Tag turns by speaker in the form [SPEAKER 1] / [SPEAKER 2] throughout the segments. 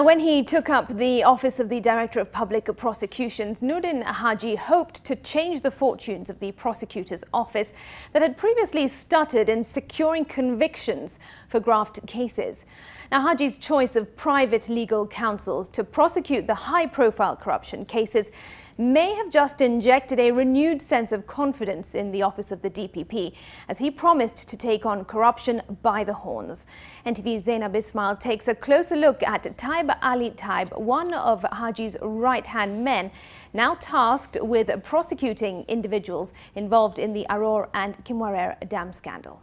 [SPEAKER 1] Now, when he took up the office of the Director of Public Prosecutions, Nurdin Haji hoped to change the fortunes of the prosecutor's office that had previously stuttered in securing convictions for graft cases. Now, Haji's choice of private legal counsels to prosecute the high-profile corruption cases may have just injected a renewed sense of confidence in the office of the DPP as he promised to take on corruption by the horns. NTV's Zainab Ismail takes a closer look at Taib Ali Taib, one of Haji's right-hand men, now tasked with prosecuting individuals involved in the Arror and Kimwarer dam scandal.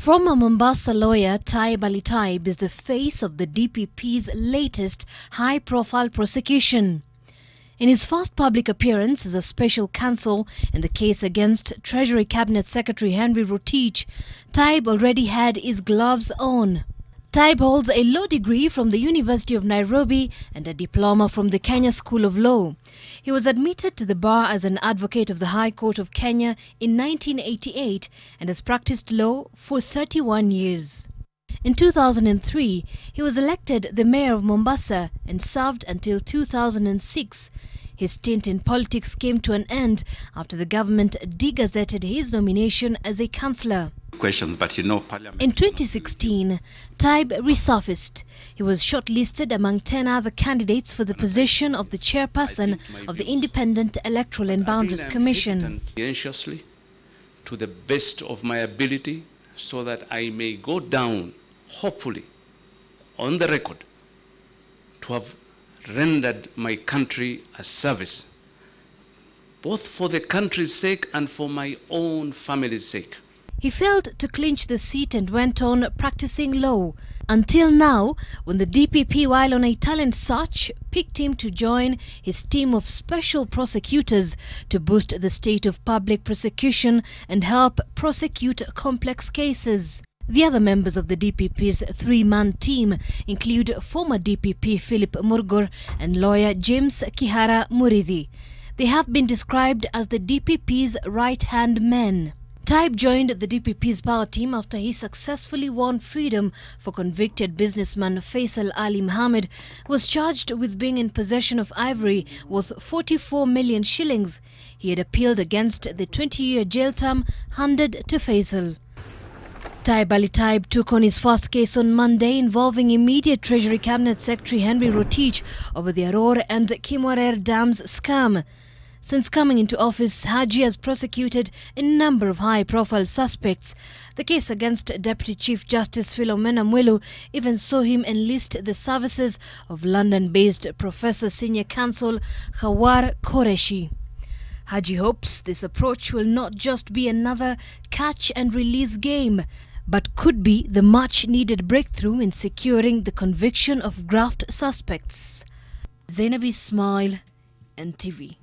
[SPEAKER 2] Former Mombasa lawyer Taib Ali Taib is the face of the DPP's latest high-profile prosecution. In his first public appearance as a special counsel in the case against Treasury Cabinet Secretary Henry Rotich, Taib already had his gloves on. Taib holds a law degree from the University of Nairobi and a diploma from the Kenya School of Law. He was admitted to the bar as an advocate of the High Court of Kenya in 1988 and has practiced law for 31 years. In 2003, he was elected the mayor of Mombasa and served until 2006. His stint in politics came to an end after the government degazetted his nomination as a councillor.
[SPEAKER 3] Questions, but you know, Parliament.
[SPEAKER 2] In 2016, Taib resurfaced. He was shortlisted among 10 other candidates for the position of the chairperson of the Independent Electoral and Boundaries Commission.
[SPEAKER 3] Anxiously, to the best of my ability, so that I may go down hopefully, on the record, to have rendered my country a service, both for the country's sake and for my own family's sake.
[SPEAKER 2] He failed to clinch the seat and went on practicing law until now when the DPP while on a talent search picked him to join his team of special prosecutors to boost the state of public prosecution and help prosecute complex cases. The other members of the DPP's three-man team include former DPP Philip Murgor and lawyer James Kihara Muridi. They have been described as the DPP's right-hand men. Taib joined the DPP's power team after he successfully won freedom for convicted businessman Faisal Ali Mohammed, who was charged with being in possession of ivory worth 44 million shillings. He had appealed against the 20-year jail term handed to Faisal. Taib Ali Taib took on his first case on Monday involving immediate Treasury Cabinet Secretary Henry Rotich over the Arror and Kimwarer dams scam. Since coming into office, Haji has prosecuted a number of high-profile suspects. The case against Deputy Chief Justice Philomena Mwilu even saw him enlist the services of London-based Professor Senior Counsel Khawar Qureshi. Haji hopes this approach will not just be another catch and release game, but could be the much needed breakthrough in securing the conviction of graft suspects. Zainab Ismail, NTV.